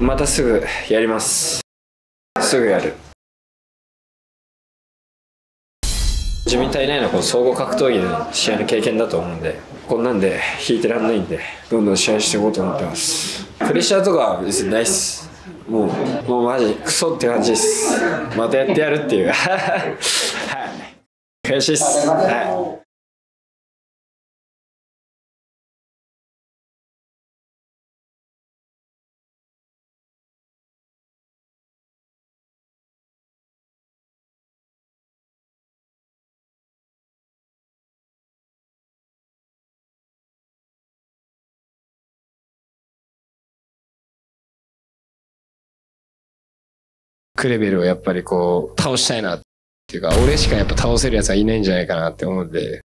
またすぐやります。すぐやる。自分に足りないのこの総合格闘技の試合の経験だと思うんでこんなんで引いてらんないんでどんどん試合していこうと思ってます。プレッシャーとかは別にないっす。もうもうマジクソって感じです。またやってやるっていう。はい。悔しいっす。はい。クレベルをやっぱりこう倒したいなっていうか俺しかやっぱ倒せるやつはいないんじゃないかなって思うんで。